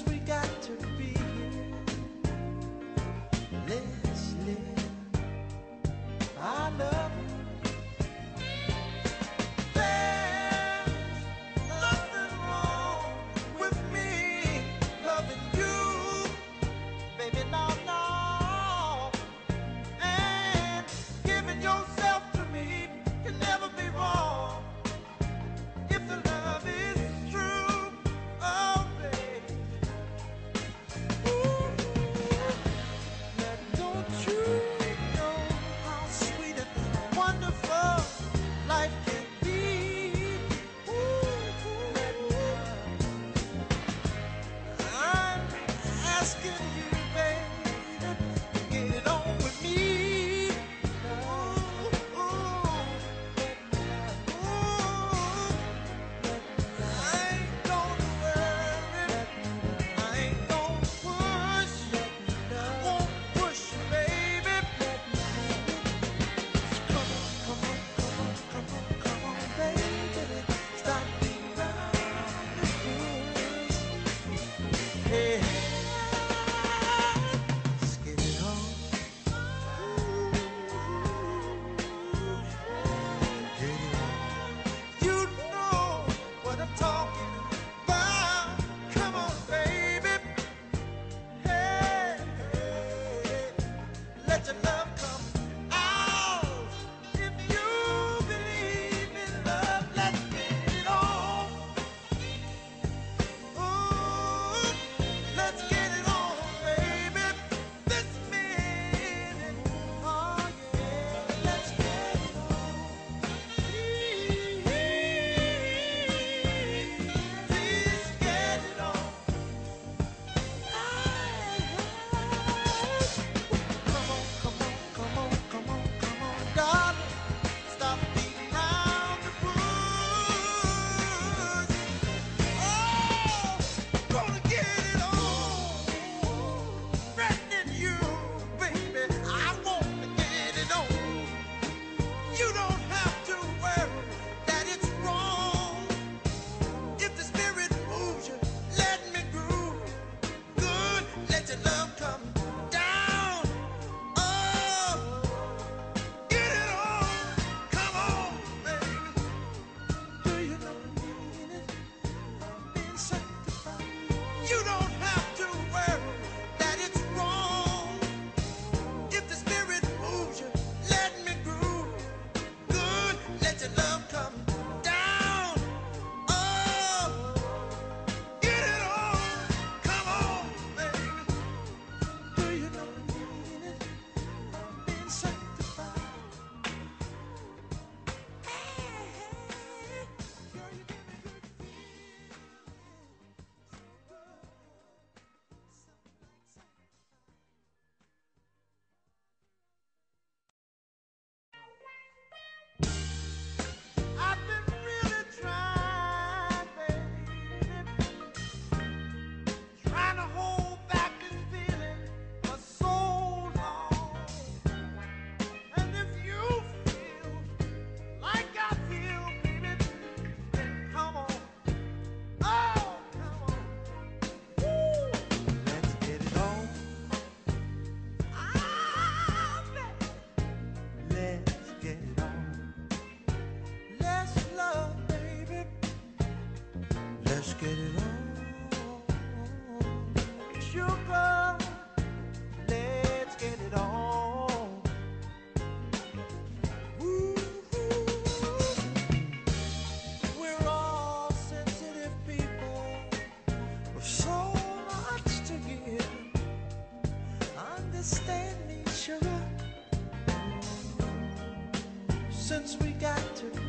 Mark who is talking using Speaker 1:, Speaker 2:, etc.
Speaker 1: we got to be. True. understand sugar. Since we got to